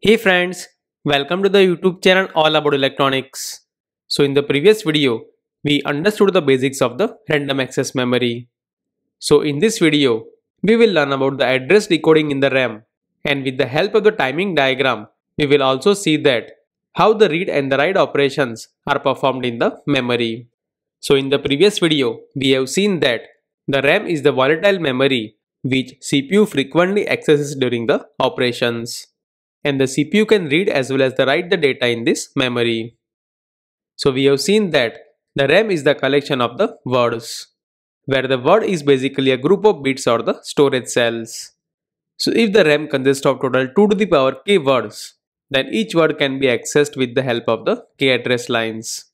Hey friends, welcome to the YouTube channel all about electronics. So in the previous video, we understood the basics of the random access memory. So in this video, we will learn about the address decoding in the RAM and with the help of the timing diagram, we will also see that how the read and the write operations are performed in the memory. So in the previous video, we have seen that the RAM is the volatile memory which CPU frequently accesses during the operations. And the CPU can read as well as the write the data in this memory. So we have seen that the RAM is the collection of the words, where the word is basically a group of bits or the storage cells. So if the RAM consists of total 2 to the power k words, then each word can be accessed with the help of the k address lines.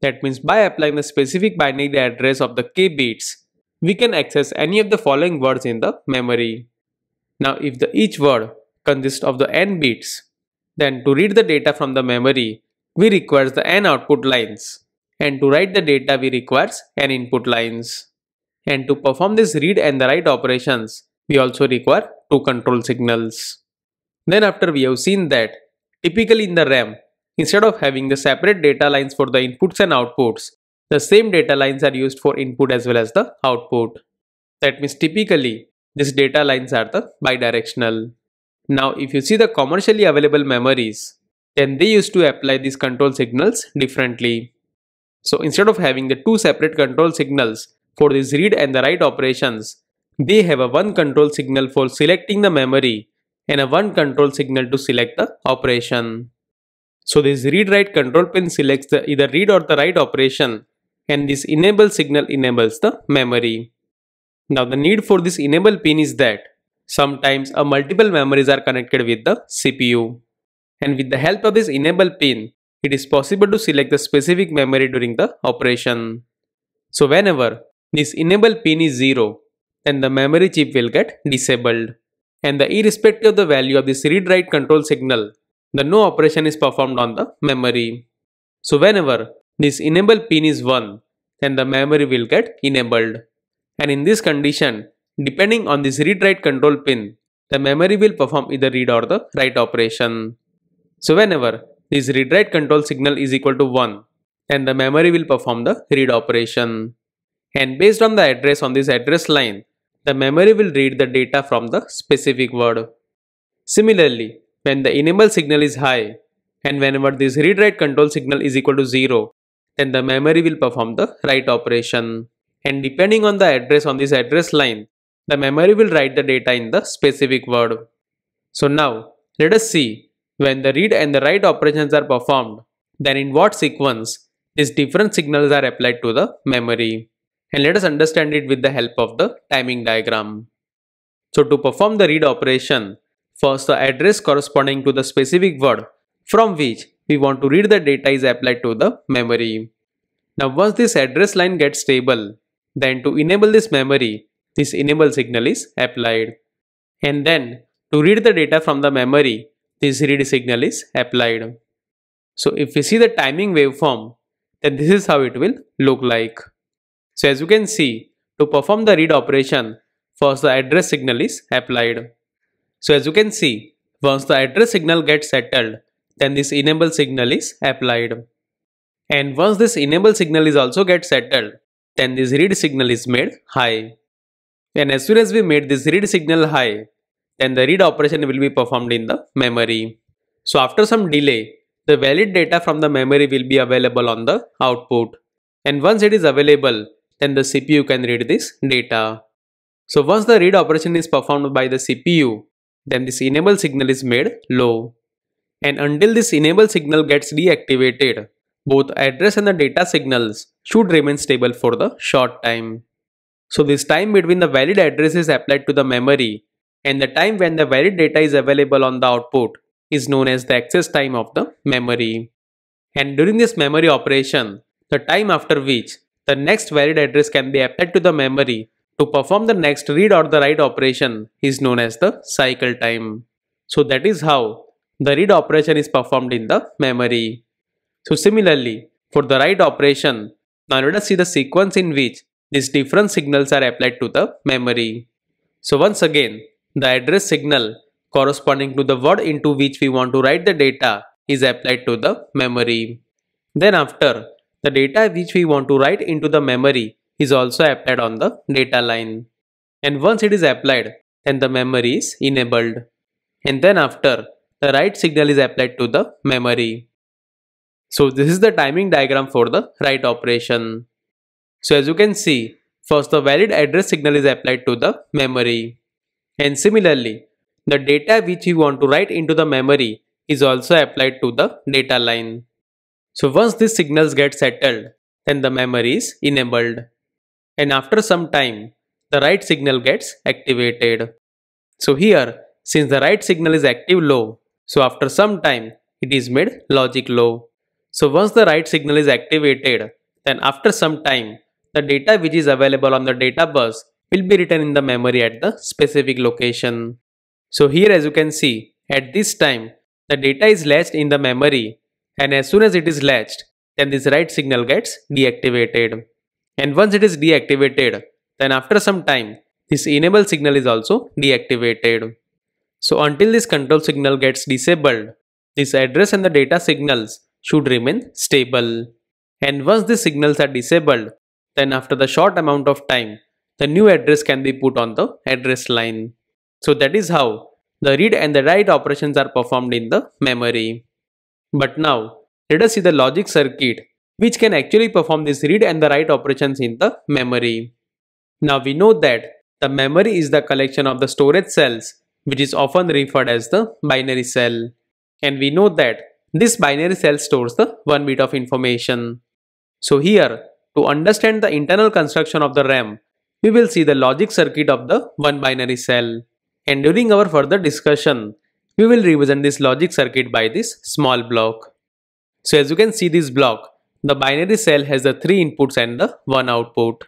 That means by applying the specific binary address of the k bits, we can access any of the following words in the memory. Now if the each word consists of the n bits, then to read the data from the memory, we require the n output lines and to write the data we require n input lines. And to perform this read and the write operations, we also require two control signals. Then after we have seen that, typically in the RAM, instead of having the separate data lines for the inputs and outputs, the same data lines are used for input as well as the output. That means typically, these data lines are the bidirectional. Now if you see the commercially available memories, then they used to apply these control signals differently. So instead of having the two separate control signals for these read and the write operations, they have a one control signal for selecting the memory and a one control signal to select the operation. So this read write control pin selects the either read or the write operation and this enable signal enables the memory. Now the need for this enable pin is that sometimes a multiple memories are connected with the CPU and with the help of this enable pin it is possible to select the specific memory during the operation. So whenever this enable pin is 0 then the memory chip will get disabled and the irrespective of the value of this read write control signal the no operation is performed on the memory. So whenever this enable pin is 1, then the memory will get enabled. And in this condition, depending on this read-write control pin, the memory will perform either read or the write operation. So whenever this read-write control signal is equal to 1, then the memory will perform the read operation. And based on the address on this address line, the memory will read the data from the specific word. Similarly, when the enable signal is high, and whenever this read-write control signal is equal to 0, then the memory will perform the write operation. And depending on the address on this address line, the memory will write the data in the specific word. So now, let us see when the read and the write operations are performed, then in what sequence these different signals are applied to the memory. And let us understand it with the help of the timing diagram. So to perform the read operation, first the address corresponding to the specific word from which we want to read the data is applied to the memory. Now once this address line gets stable, then to enable this memory, this enable signal is applied. And then to read the data from the memory, this read signal is applied. So if we see the timing waveform, then this is how it will look like. So as you can see, to perform the read operation, first the address signal is applied. So as you can see, once the address signal gets settled, then this enable signal is applied. And once this enable signal is also get settled, then this read signal is made high. And as soon as we made this read signal high, then the read operation will be performed in the memory. So after some delay, the valid data from the memory will be available on the output. And once it is available, then the CPU can read this data. So once the read operation is performed by the CPU, then this enable signal is made low and until this enable signal gets deactivated, both address and the data signals should remain stable for the short time. So this time between the valid address is applied to the memory and the time when the valid data is available on the output is known as the access time of the memory. And during this memory operation, the time after which the next valid address can be applied to the memory to perform the next read or the write operation is known as the cycle time. So that is how the read operation is performed in the memory. So similarly, for the write operation, now let us see the sequence in which these different signals are applied to the memory. So once again, the address signal corresponding to the word into which we want to write the data is applied to the memory. Then after, the data which we want to write into the memory is also applied on the data line. And once it is applied, then the memory is enabled. And then after, the write signal is applied to the memory. So this is the timing diagram for the write operation. So as you can see, first the valid address signal is applied to the memory. And similarly, the data which we want to write into the memory is also applied to the data line. So once these signals get settled, then the memory is enabled. And after some time, the write signal gets activated. So here, since the write signal is active low, so after some time, it is made logic low. So once the write signal is activated, then after some time, the data which is available on the data bus will be written in the memory at the specific location. So here as you can see, at this time, the data is latched in the memory and as soon as it is latched, then this write signal gets deactivated. And once it is deactivated, then after some time, this enable signal is also deactivated. So until this control signal gets disabled, this address and the data signals should remain stable. And once these signals are disabled, then after the short amount of time, the new address can be put on the address line. So that is how the read and the write operations are performed in the memory. But now, let us see the logic circuit which can actually perform this read and the write operations in the memory. Now we know that the memory is the collection of the storage cells which is often referred as the binary cell. And we know that this binary cell stores the 1 bit of information. So here, to understand the internal construction of the RAM, we will see the logic circuit of the one binary cell. And during our further discussion, we will represent this logic circuit by this small block. So as you can see this block, the binary cell has the 3 inputs and the 1 output.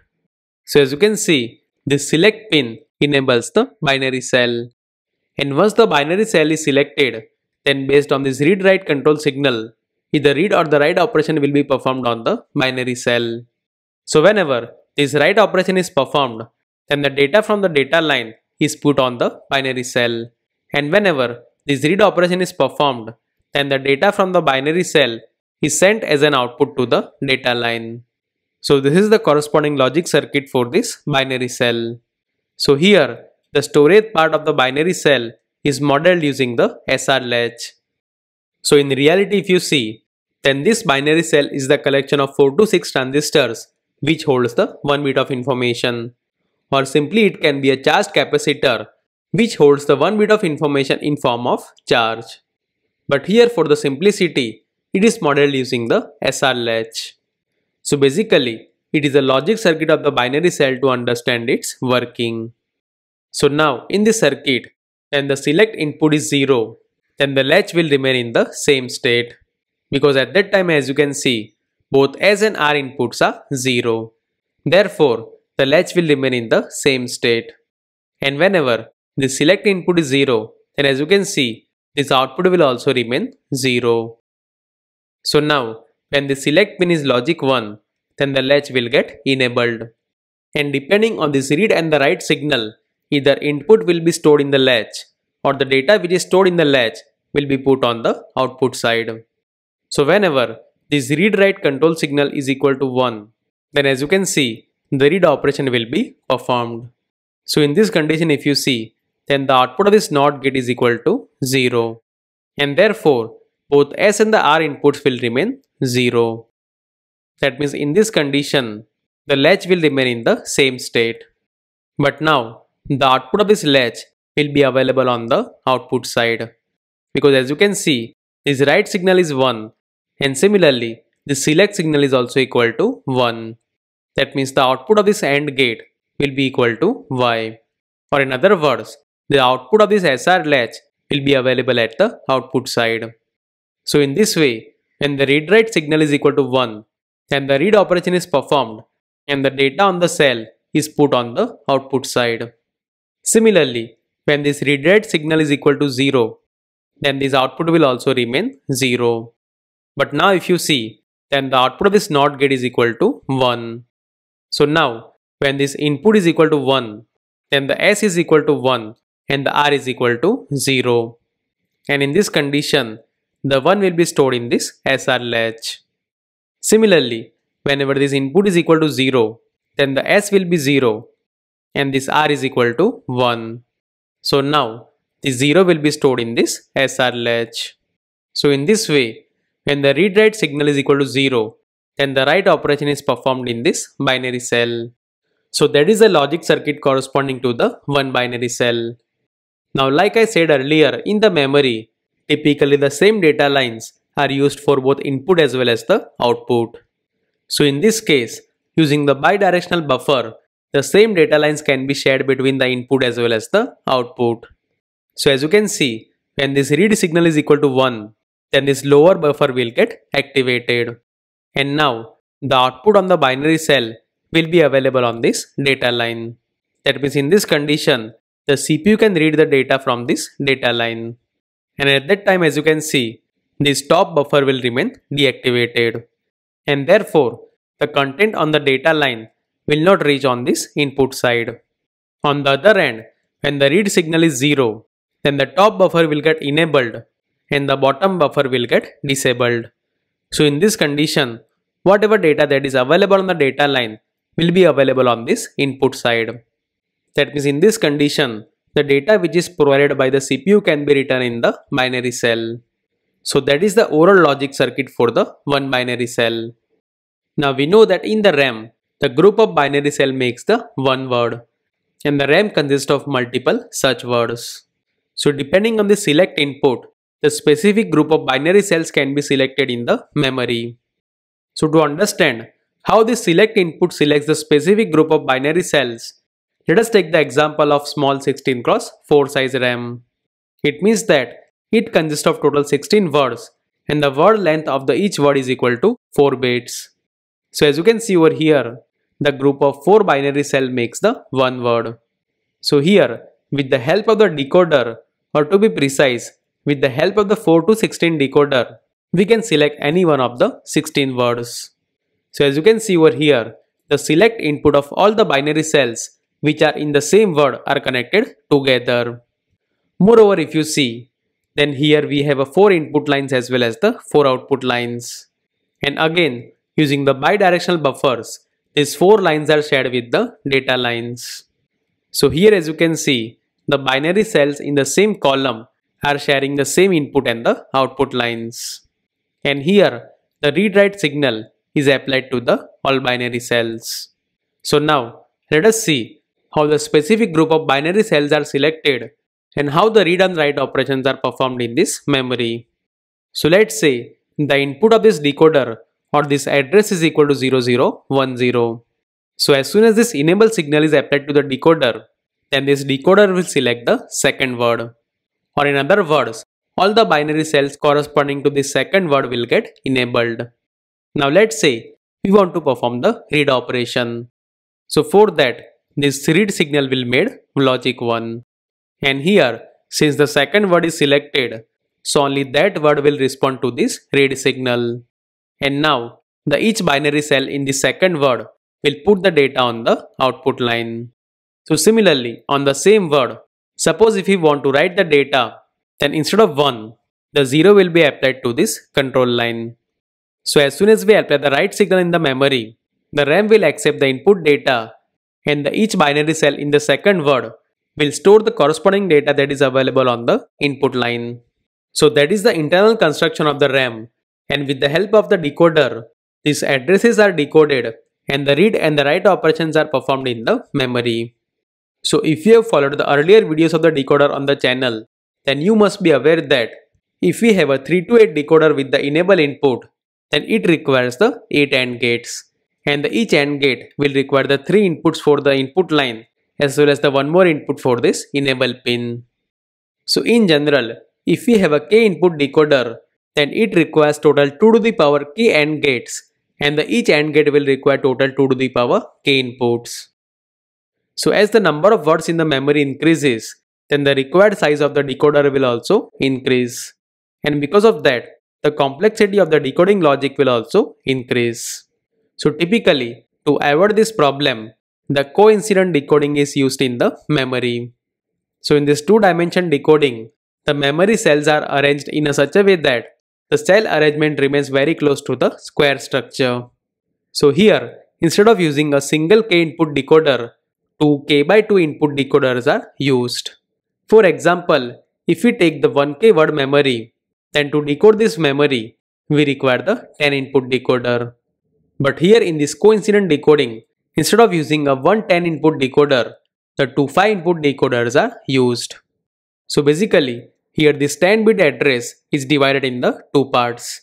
So as you can see, this select pin enables the binary cell. And once the binary cell is selected, then based on this read-write control signal, either read or the write operation will be performed on the binary cell. So whenever this write operation is performed, then the data from the data line is put on the binary cell. And whenever this read operation is performed, then the data from the binary cell is sent as an output to the data line. So this is the corresponding logic circuit for this binary cell. So here, the storage part of the binary cell is modeled using the SR latch. So in reality if you see, then this binary cell is the collection of 4 to 6 transistors which holds the 1 bit of information. Or simply it can be a charged capacitor which holds the 1 bit of information in form of charge. But here for the simplicity, it is modeled using the SR latch. So basically, it is a logic circuit of the binary cell to understand its working. So now in this circuit, when the select input is 0, then the latch will remain in the same state. Because at that time as you can see, both S and R inputs are 0. Therefore, the latch will remain in the same state. And whenever the select input is 0, then as you can see, this output will also remain 0. So now, when the select pin is logic 1, then the latch will get enabled. And depending on this read and the write signal, either input will be stored in the latch or the data which is stored in the latch will be put on the output side. So whenever this read write control signal is equal to 1, then as you can see, the read operation will be performed. So in this condition if you see, then the output of this NOT gate is equal to 0. And therefore, both S and the R inputs will remain 0. That means in this condition, the latch will remain in the same state. But now, the output of this latch will be available on the output side. Because as you can see, this write signal is 1 and similarly, the select signal is also equal to 1. That means the output of this AND gate will be equal to Y. Or in other words, the output of this SR latch will be available at the output side. So in this way, when the read-write signal is equal to 1, then the read operation is performed and the data on the cell is put on the output side. Similarly, when this read-write signal is equal to 0, then this output will also remain 0. But now if you see, then the output of this NOT gate is equal to 1. So now, when this input is equal to 1, then the S is equal to 1 and the R is equal to 0. And in this condition, the 1 will be stored in this SR latch. Similarly, whenever this input is equal to 0, then the S will be 0 and this R is equal to 1. So now, the 0 will be stored in this SR latch. So in this way, when the read-write signal is equal to 0, then the write operation is performed in this binary cell. So that is the logic circuit corresponding to the one binary cell. Now like I said earlier, in the memory, typically the same data lines are used for both input as well as the output. So in this case, using the bidirectional buffer, the same data lines can be shared between the input as well as the output. So as you can see, when this read signal is equal to 1, then this lower buffer will get activated. And now, the output on the binary cell will be available on this data line. That means in this condition, the CPU can read the data from this data line. And at that time as you can see, this top buffer will remain deactivated. And therefore, the content on the data line will not reach on this input side. On the other end, when the read signal is 0, then the top buffer will get enabled and the bottom buffer will get disabled. So in this condition, whatever data that is available on the data line will be available on this input side. That means in this condition, the data which is provided by the CPU can be written in the binary cell. So that is the overall logic circuit for the one binary cell. Now we know that in the RAM, the group of binary cell makes the one word and the RAM consists of multiple such words. So depending on the select input, the specific group of binary cells can be selected in the memory. So to understand how this select input selects the specific group of binary cells, let us take the example of small 16 cross 4 size RAM. It means that it consists of total 16 words and the word length of the each word is equal to 4 bits. So as you can see over here, the group of 4 binary cell makes the one word. So here, with the help of the decoder, or to be precise, with the help of the 4 to 16 decoder, we can select any one of the 16 words. So as you can see over here, the select input of all the binary cells which are in the same word are connected together. Moreover, if you see, then here we have a 4 input lines as well as the 4 output lines. And again, using the bidirectional buffers, these 4 lines are shared with the data lines. So here as you can see, the binary cells in the same column are sharing the same input and the output lines. And here the read-write signal is applied to the all binary cells. So now let us see how the specific group of binary cells are selected and how the read and write operations are performed in this memory. So let's say the input of this decoder or this address is equal to 0010. So as soon as this enable signal is applied to the decoder, then this decoder will select the second word. Or in other words, all the binary cells corresponding to the second word will get enabled. Now let's say we want to perform the read operation. So for that, this read signal will made logic 1. And here, since the second word is selected, so only that word will respond to this read signal. And now, the each binary cell in the second word will put the data on the output line. So similarly, on the same word, Suppose if we want to write the data, then instead of 1, the 0 will be applied to this control line. So as soon as we apply the write signal in the memory, the RAM will accept the input data and each binary cell in the second word will store the corresponding data that is available on the input line. So that is the internal construction of the RAM and with the help of the decoder, these addresses are decoded and the read and the write operations are performed in the memory. So if you have followed the earlier videos of the decoder on the channel, then you must be aware that if we have a 3 to 8 decoder with the enable input, then it requires the 8 AND gates. And the each AND gate will require the 3 inputs for the input line as well as the one more input for this enable pin. So in general, if we have a k input decoder, then it requires total 2 to the power k AND gates and the each AND gate will require total 2 to the power k inputs. So as the number of words in the memory increases, then the required size of the decoder will also increase. And because of that, the complexity of the decoding logic will also increase. So typically, to avoid this problem, the coincident decoding is used in the memory. So in this two-dimension decoding, the memory cells are arranged in a such a way that the cell arrangement remains very close to the square structure. So here, instead of using a single k input decoder, two k by 2 input decoders are used. For example, if we take the 1k word memory, then to decode this memory, we require the 10 input decoder. But here in this coincident decoding, instead of using a 110 input decoder, the two 5 input decoders are used. So basically, here this 10 bit address is divided in the two parts.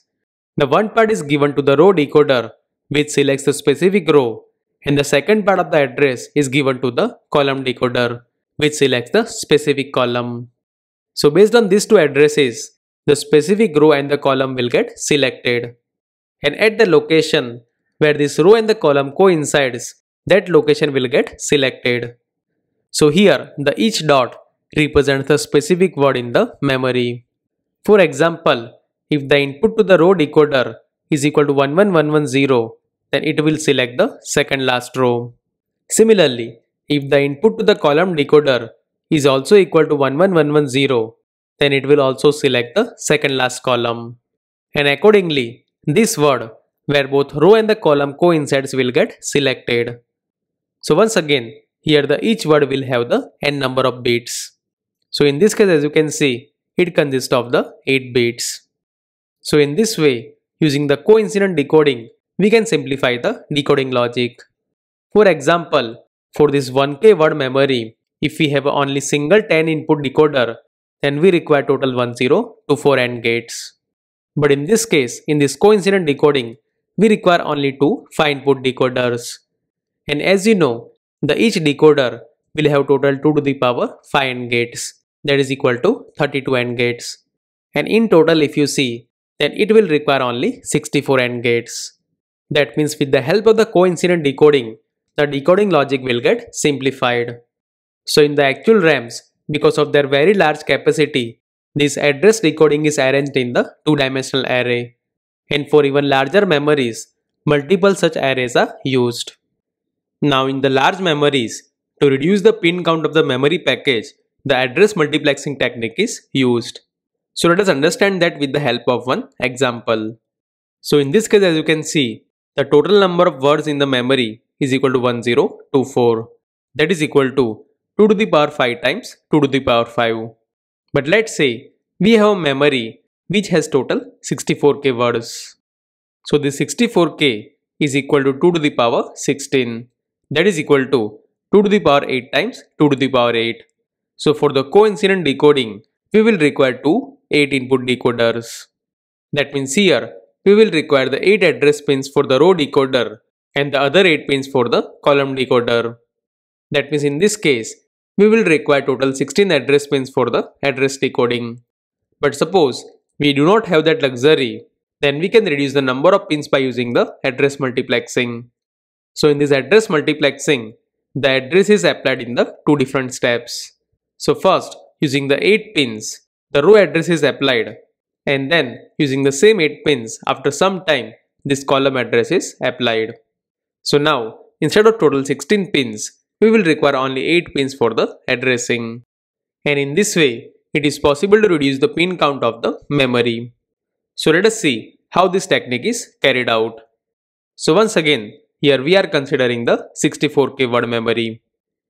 The one part is given to the row decoder which selects the specific row and the second part of the address is given to the column decoder which selects the specific column. So based on these two addresses, the specific row and the column will get selected. And at the location where this row and the column coincides, that location will get selected. So here, the each dot represents a specific word in the memory. For example, if the input to the row decoder is equal to 11110, then it will select the second last row. Similarly, if the input to the column decoder is also equal to 11110, then it will also select the second last column. And accordingly, this word where both row and the column coincides will get selected. So once again, here the each word will have the n number of bits. So in this case as you can see, it consists of the 8 bits. So in this way, using the coincident decoding, we can simplify the decoding logic. For example, for this 1k word memory, if we have only single 10 input decoder, then we require total 10 to 4 AND gates. But in this case, in this coincident decoding, we require only two 5 input decoders. And as you know, the each decoder will have total 2 to the power 5 AND gates that is equal to 32 AND gates. And in total if you see, then it will require only 64 AND gates. That means with the help of the coincident decoding, the decoding logic will get simplified. So in the actual RAMs, because of their very large capacity, this address decoding is arranged in the two-dimensional array. And for even larger memories, multiple such arrays are used. Now in the large memories, to reduce the pin count of the memory package, the address multiplexing technique is used. So let us understand that with the help of one example. So in this case as you can see, the total number of words in the memory is equal to 1024. That is equal to 2 to the power 5 times 2 to the power 5. But let's say we have a memory which has total 64k words. So this 64k is equal to 2 to the power 16. That is equal to 2 to the power 8 times 2 to the power 8. So for the coincident decoding, we will require two 8 input decoders. That means here, we will require the 8 address pins for the row decoder and the other 8 pins for the column decoder. That means in this case, we will require total 16 address pins for the address decoding. But suppose we do not have that luxury, then we can reduce the number of pins by using the address multiplexing. So in this address multiplexing, the address is applied in the two different steps. So first, using the 8 pins, the row address is applied and then using the same 8 pins after some time, this column address is applied. So now, instead of total 16 pins, we will require only 8 pins for the addressing. And in this way, it is possible to reduce the pin count of the memory. So let us see how this technique is carried out. So once again, here we are considering the 64k word memory.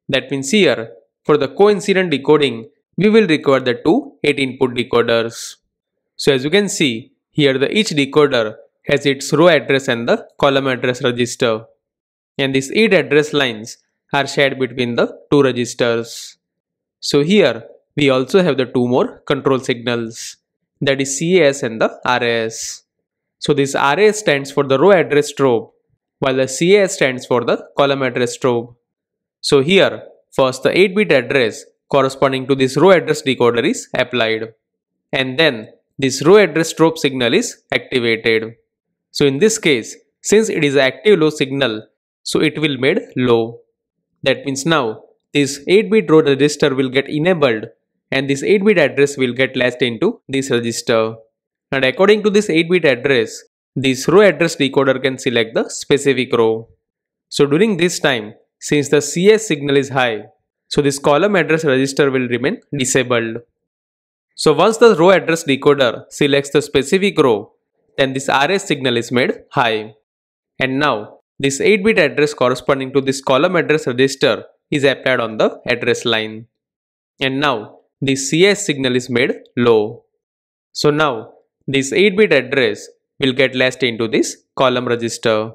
That means here for the coincident decoding, we will require the two 8 input decoders. So as you can see, here the each decoder has its row address and the column address register. And these 8 address lines are shared between the two registers. So here we also have the two more control signals that is CAS and the RAS. So this RAS stands for the row address strobe while the CAS stands for the column address strobe. So here First, the 8-bit address corresponding to this row address decoder is applied. And then this row address strobe signal is activated. So in this case, since it is active low signal, so it will made low. That means now this 8-bit row register will get enabled and this 8-bit address will get latched into this register. And according to this 8-bit address, this row address decoder can select the specific row. So during this time, since the CAS signal is high, So this column address register will remain disabled. So once the row address decoder selects the specific row, then this RAS signal is made high. And now this 8-bit address corresponding to this column address register is applied on the address line. And now this CAS signal is made low. So now this 8-bit address will get latched into this column register.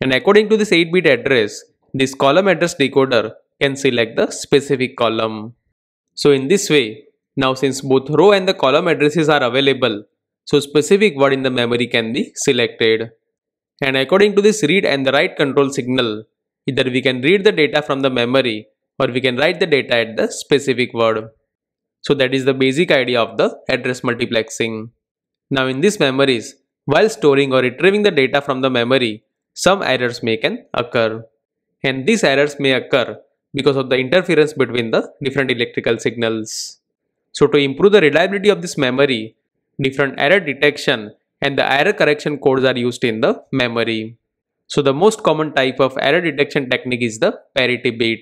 And according to this 8-bit address, this column address decoder can select the specific column. So in this way, now since both row and the column addresses are available, so specific word in the memory can be selected. And according to this read and the write control signal, either we can read the data from the memory or we can write the data at the specific word. So that is the basic idea of the address multiplexing. Now in these memories, while storing or retrieving the data from the memory, some errors may can occur. And these errors may occur because of the interference between the different electrical signals. So to improve the reliability of this memory, different error detection and the error correction codes are used in the memory. So the most common type of error detection technique is the parity bit.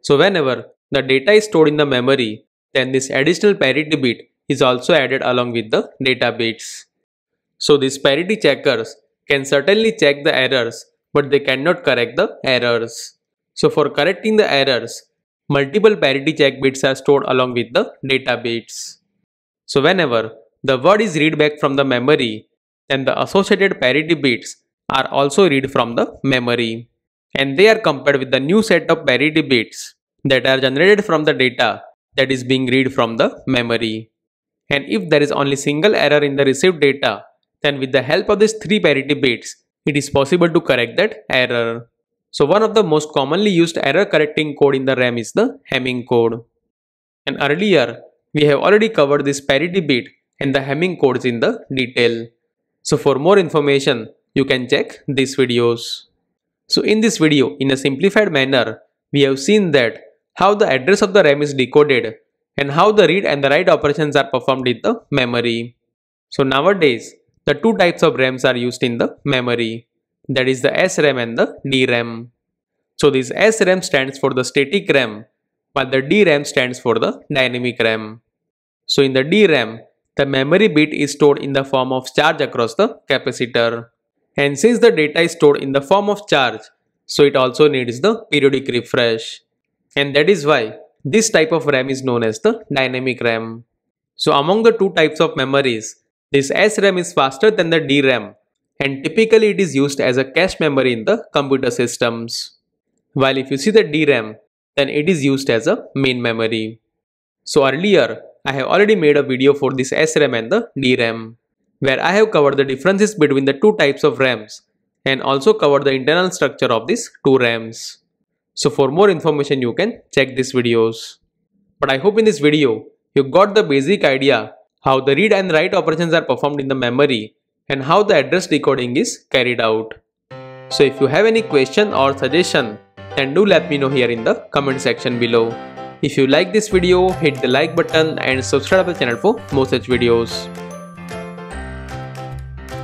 So whenever the data is stored in the memory, then this additional parity bit is also added along with the data bits. So these parity checkers can certainly check the errors, but they cannot correct the errors. So for correcting the errors, multiple parity check bits are stored along with the data bits. So whenever the word is read back from the memory, then the associated parity bits are also read from the memory. And they are compared with the new set of parity bits that are generated from the data that is being read from the memory. And if there is only single error in the received data, then with the help of these three parity bits, it is possible to correct that error. So one of the most commonly used error correcting code in the RAM is the Hamming code. And earlier, we have already covered this parity bit and the Hamming codes in the detail. So for more information, you can check these videos. So in this video, in a simplified manner, we have seen that how the address of the RAM is decoded and how the read and the write operations are performed in the memory. So nowadays, the two types of RAMs are used in the memory, that is the SRAM and the DRAM. So this SRAM stands for the static RAM, while the DRAM stands for the dynamic RAM. So in the DRAM, the memory bit is stored in the form of charge across the capacitor. And since the data is stored in the form of charge, so it also needs the periodic refresh. And that is why this type of RAM is known as the dynamic RAM. So among the two types of memories, this SRAM is faster than the DRAM and typically it is used as a cache memory in the computer systems. While if you see the DRAM, then it is used as a main memory. So earlier, I have already made a video for this SRAM and the DRAM, where I have covered the differences between the two types of RAMs and also covered the internal structure of these two RAMs. So for more information you can check these videos. But I hope in this video you got the basic idea how the read and write operations are performed in the memory and how the address decoding is carried out. So if you have any question or suggestion then do let me know here in the comment section below. If you like this video, hit the like button and subscribe the channel for more such videos.